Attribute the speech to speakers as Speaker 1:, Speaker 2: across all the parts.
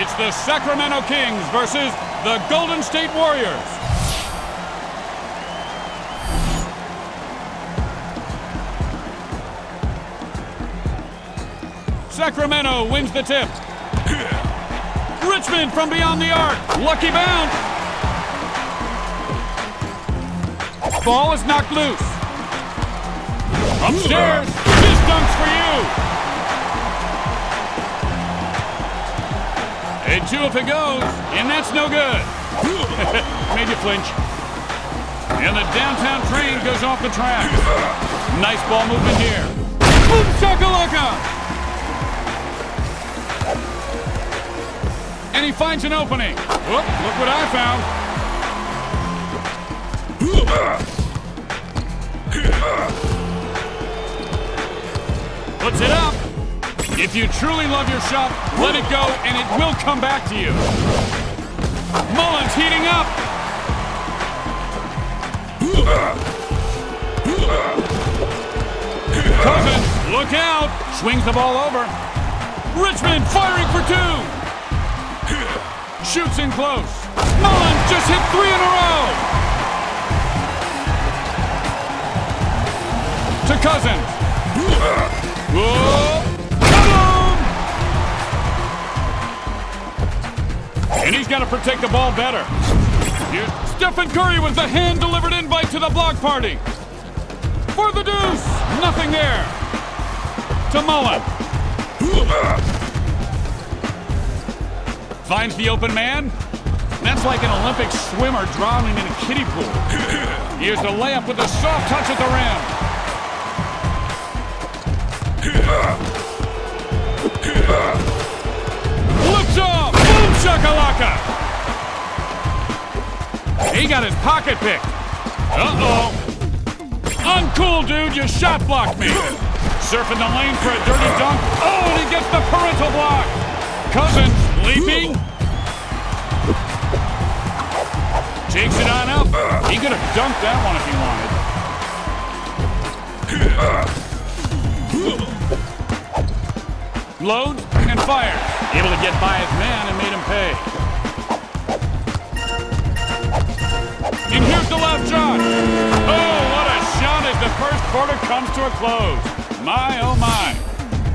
Speaker 1: It's the Sacramento Kings versus the Golden State Warriors. Sacramento wins the tip. Richmond from beyond the arc. Lucky bounce. Ball is knocked loose. Upstairs. This dunk's for you. And two if it goes, and that's no good. Made you flinch. And the downtown train goes off the track. Nice ball movement here. Boom shakalaka! And he finds an opening. Whoop, look what I found. Puts it up. If you truly love your shot, let it go and it will come back to you. Mullin's heating up. Cousins, look out. Swings the ball over. Richmond firing for two. Shoots in close. Mullin's just hit three in a row. To Cousins. Whoa! Got to protect the ball better. Here's Stephen Curry with the hand-delivered invite to the block party. For the deuce! Nothing there. To Mullin. Finds the open man. That's like an Olympic swimmer drowning in a kiddie pool. Here's the layup with a soft touch at the rim. Shakalaka! He got his pocket picked. Uh-oh. Uncool, dude. You shot blocked me. Surfing the lane for a dirty dunk. Oh, and he gets the parental block. Cousins leaping. Takes it on up. He could have dunked that one if he wanted. Loads and fires. Able to get by his man and made him pay. And here's the left shot. Oh, what a shot as the first quarter comes to a close. My, oh my.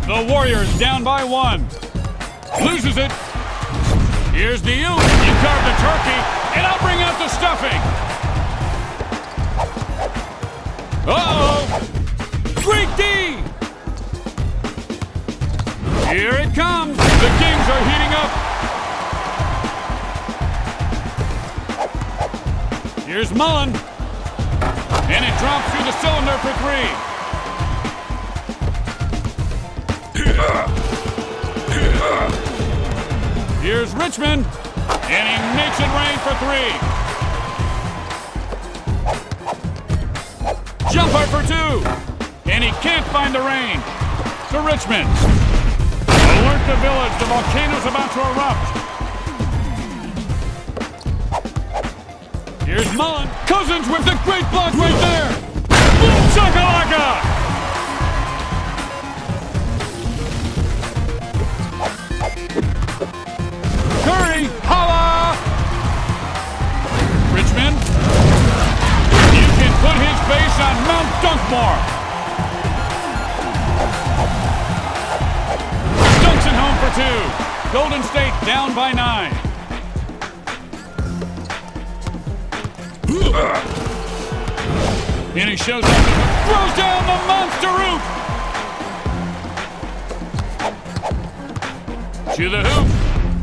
Speaker 1: The Warriors down by one. Loses it. Here's the you. You carved the turkey, and I'll bring out the stuffing. Uh-oh. Here's Mullin. And it drops through the cylinder for three. Here's Richmond. And he makes it rain for three. Jumper for two. And he can't find the range. To Richmond. Alert the village. The volcano's about to erupt. Here's Mullin. Cousins with the great block right there. Boom shakalaka! Curry, holla! Richmond. You can put his face on Mount Dunkmore. Dunks home for two. Golden State down by nine. And he shows up and throws down the monster root. To the hoop.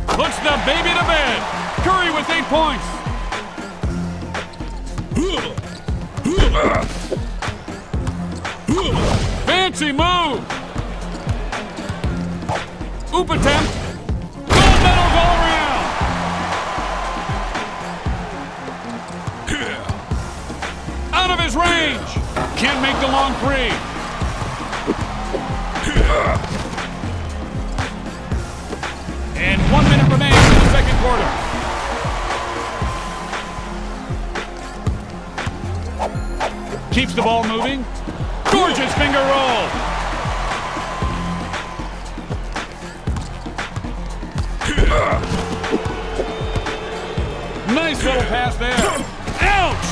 Speaker 1: Puts the baby to bed. Curry with eight points. Fancy move. Oop attempt. Range. Can't make the long three. And one minute remains in the second quarter. Keeps the ball moving. Gorgeous finger roll. Nice little pass there. Ouch!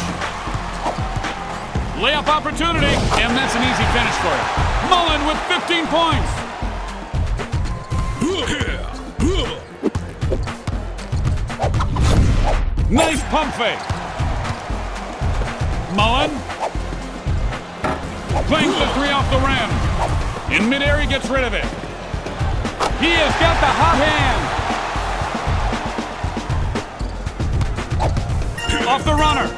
Speaker 1: Layup opportunity, and that's an easy finish for you. Mullin with 15 points. Nice pump fake. Mullin. Playing the three off the rim. In midair, he gets rid of it. He has got the hot hand. Off the runner.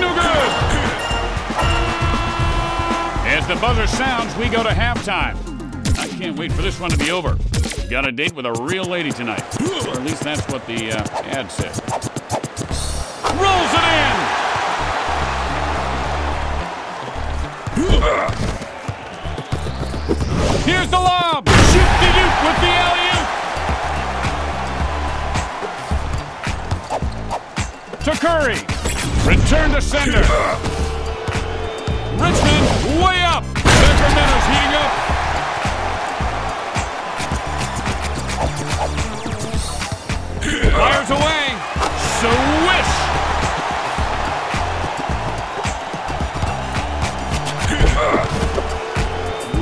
Speaker 1: No good. As the buzzer sounds, we go to halftime. I can't wait for this one to be over. Got a date with a real lady tonight. Or at least that's what the uh, ad said. Rolls it in! Here's the lob! Shoot the Duke with the alley-oop! To Curry. Return to sender. Richmond way up. Sacramento's heating up. Fires away. Swish.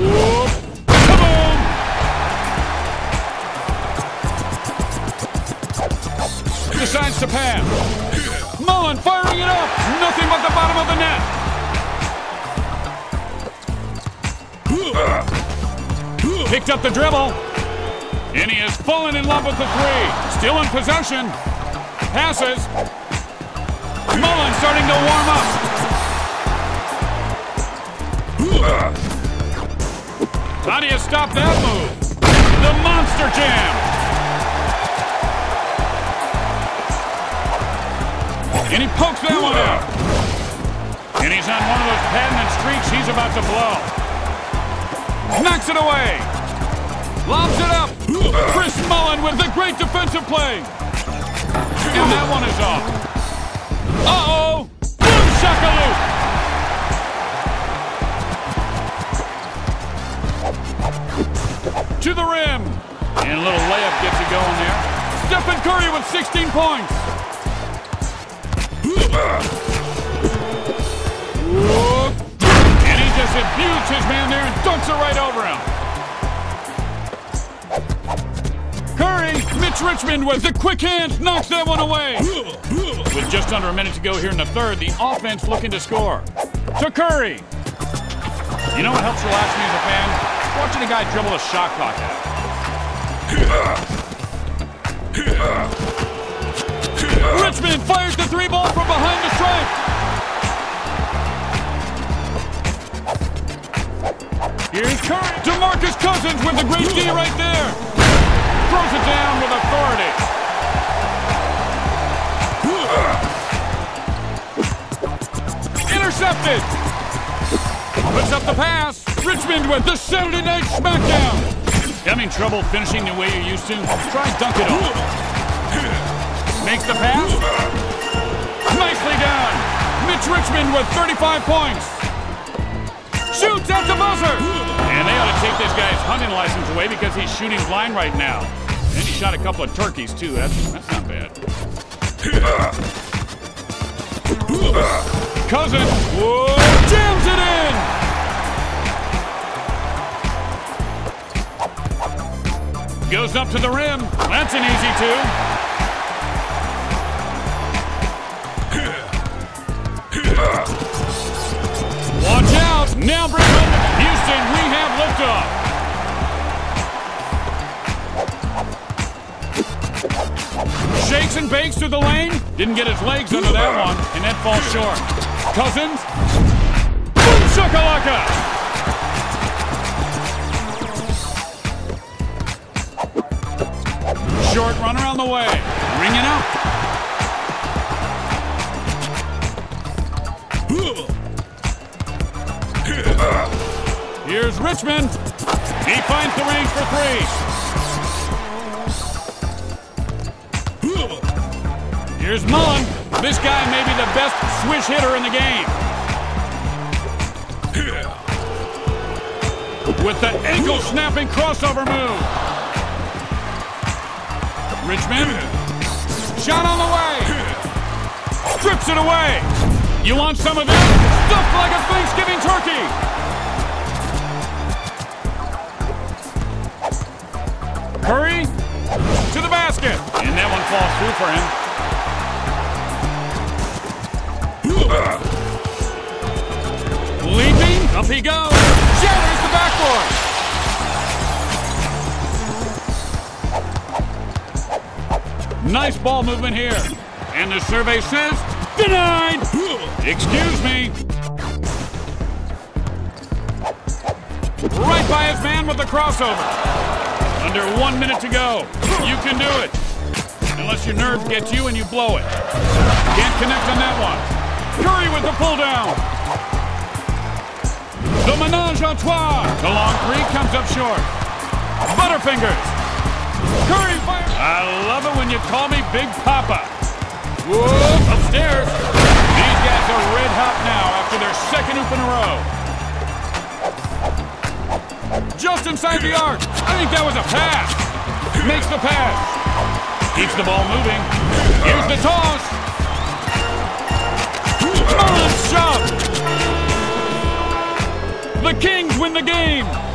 Speaker 1: Whoop. Kaboom. Decides to pass. Mullin firing it up. Nothing but the bottom of the net. Picked up the dribble. And he has fallen in love with the three. Still in possession. Passes. Mullin starting to warm up. How do you stop that move? The Monster Jam. And he pokes that one out. And he's on one of those patented streaks he's about to blow. Knocks it away. Lobs it up. Chris Mullin with the great defensive play. And that one is off. Uh-oh. Boom shakaloo. To the rim. And a little layup gets it going there. Stephen Curry with 16 points. Just his man there and dunks it right over him. Curry, Mitch Richmond with the quick hands knocks that one away. With just under a minute to go here in the third, the offense looking to score. To Curry. You know what helps relax me as a fan? Watching a guy dribble a shot clock out. Richmond fires the three ball from behind the stripe. Here's Curry. DeMarcus Cousins with the great D right there. Throws it down with authority. Intercepted. Puts up the pass. Richmond with the Saturday Night Smackdown. Having trouble finishing the way you're used to? Try dunk it off. Makes the pass. Nicely done. Mitch Richmond with 35 points. Shoots at the buzzer. And they ought to take this guy's hunting license away because he's shooting blind right now. And he shot a couple of turkeys, too. That's, that's not bad. Cousins. Whoa, jams it in. Goes up to the rim. That's an easy two. Now Brooklyn. Houston, we have liftoff. Shakes and bakes through the lane. Didn't get his legs under that one, and that falls short. Cousins. Boom shakalaka. Short runner on the way. Ringing up. Here's Richmond. He finds the range for three. Here's Mullin. This guy may be the best swish hitter in the game. With the ankle snapping crossover move. Richmond. Shot on the way. Strips it away. You want some of this? Stuffed like a Thanksgiving turkey. Curry to the basket. And that one falls through for him. Leaping, up he goes. Shatters the backboard. Nice ball movement here. And the survey says, denied. Excuse me. Right by his man with the crossover. Under one minute to go. You can do it. Unless your nerves get you and you blow it. Can't connect on that one. Curry with the pull down. The menage a trois. The long three comes up short. Butterfingers. Curry fire. I love it when you call me Big Papa. Whoop, upstairs. Guys are red hot now after their second hoop in a row. Just inside the arc. I think that was a pass. Makes the pass. Keeps the ball moving. Here's the toss. Mullin's shot! The Kings win the game!